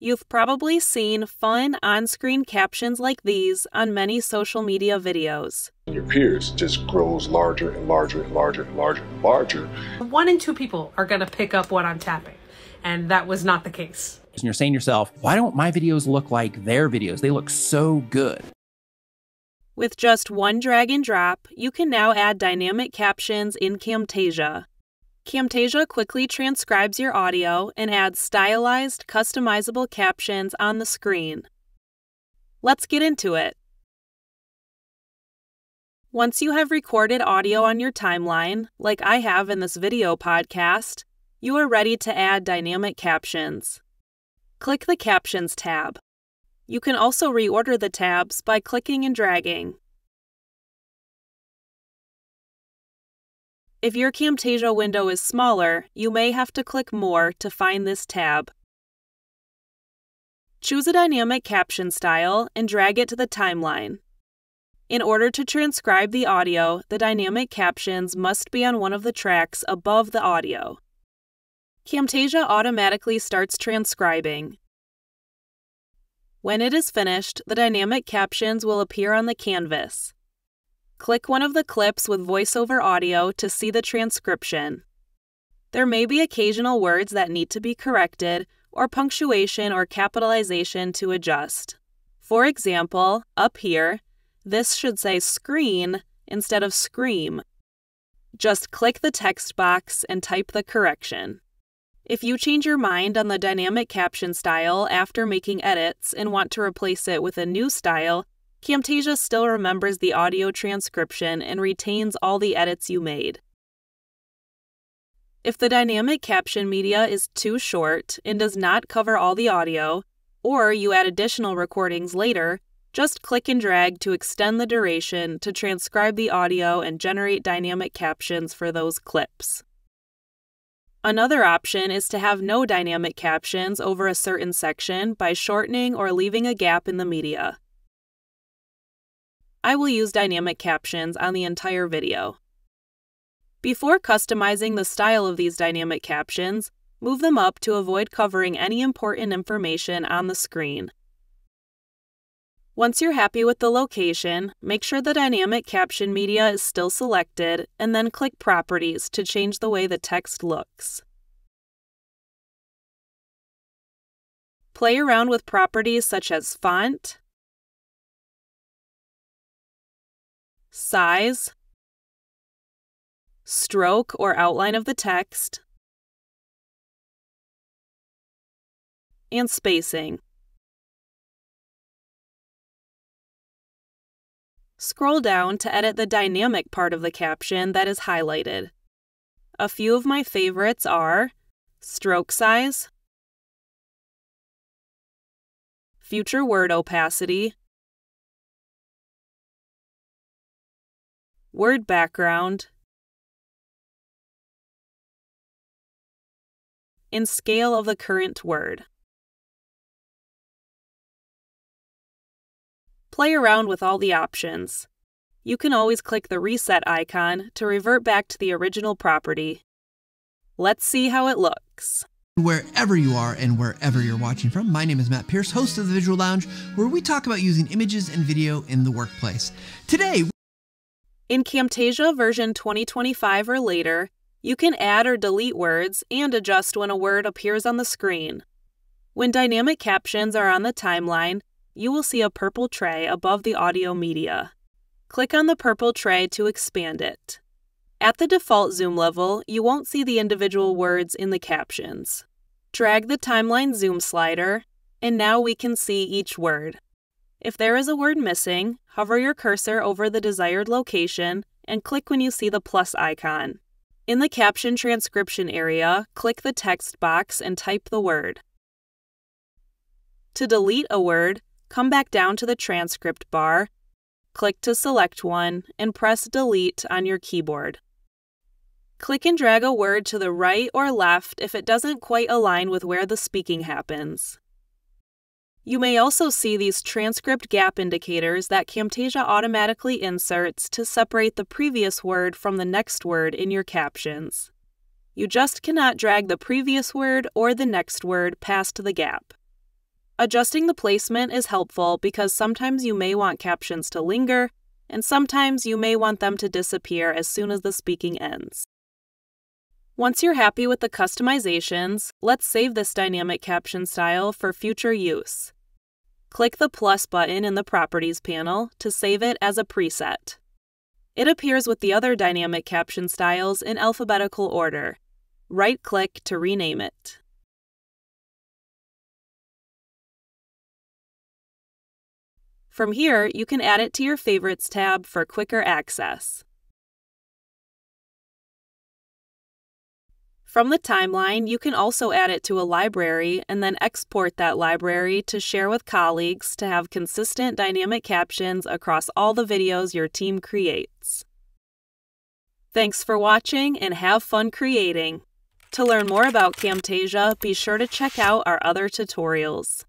You've probably seen fun on screen captions like these on many social media videos. Your peers just grows larger and larger and larger and larger and larger. One in two people are going to pick up what I'm tapping, and that was not the case. And you're saying to yourself, why don't my videos look like their videos? They look so good. With just one drag and drop, you can now add dynamic captions in Camtasia. Camtasia quickly transcribes your audio and adds stylized, customizable captions on the screen. Let's get into it. Once you have recorded audio on your timeline, like I have in this video podcast, you are ready to add dynamic captions. Click the Captions tab. You can also reorder the tabs by clicking and dragging. If your Camtasia window is smaller, you may have to click More to find this tab. Choose a dynamic caption style and drag it to the timeline. In order to transcribe the audio, the dynamic captions must be on one of the tracks above the audio. Camtasia automatically starts transcribing. When it is finished, the dynamic captions will appear on the canvas. Click one of the clips with voiceover audio to see the transcription. There may be occasional words that need to be corrected, or punctuation or capitalization to adjust. For example, up here, this should say screen instead of scream. Just click the text box and type the correction. If you change your mind on the dynamic caption style after making edits and want to replace it with a new style, Camtasia still remembers the audio transcription and retains all the edits you made. If the dynamic caption media is too short and does not cover all the audio, or you add additional recordings later, just click and drag to extend the duration to transcribe the audio and generate dynamic captions for those clips. Another option is to have no dynamic captions over a certain section by shortening or leaving a gap in the media. I will use dynamic captions on the entire video. Before customizing the style of these dynamic captions, move them up to avoid covering any important information on the screen. Once you're happy with the location, make sure the dynamic caption media is still selected and then click Properties to change the way the text looks. Play around with properties such as font, size, stroke or outline of the text, and spacing. Scroll down to edit the dynamic part of the caption that is highlighted. A few of my favorites are stroke size, future word opacity, word background, and scale of the current word. Play around with all the options. You can always click the reset icon to revert back to the original property. Let's see how it looks. Wherever you are and wherever you're watching from, my name is Matt Pierce, host of the Visual Lounge, where we talk about using images and video in the workplace. Today, in Camtasia version 2025 or later, you can add or delete words and adjust when a word appears on the screen. When dynamic captions are on the timeline, you will see a purple tray above the audio media. Click on the purple tray to expand it. At the default zoom level, you won't see the individual words in the captions. Drag the timeline zoom slider, and now we can see each word. If there is a word missing, hover your cursor over the desired location and click when you see the plus icon. In the caption transcription area, click the text box and type the word. To delete a word, come back down to the transcript bar, click to select one, and press delete on your keyboard. Click and drag a word to the right or left if it doesn't quite align with where the speaking happens. You may also see these transcript gap indicators that Camtasia automatically inserts to separate the previous word from the next word in your captions. You just cannot drag the previous word or the next word past the gap. Adjusting the placement is helpful because sometimes you may want captions to linger, and sometimes you may want them to disappear as soon as the speaking ends. Once you're happy with the customizations, let's save this dynamic caption style for future use. Click the plus button in the Properties panel to save it as a preset. It appears with the other dynamic caption styles in alphabetical order. Right click to rename it. From here, you can add it to your Favorites tab for quicker access. From the timeline, you can also add it to a library and then export that library to share with colleagues to have consistent dynamic captions across all the videos your team creates. Thanks for watching and have fun creating! To learn more about Camtasia, be sure to check out our other tutorials.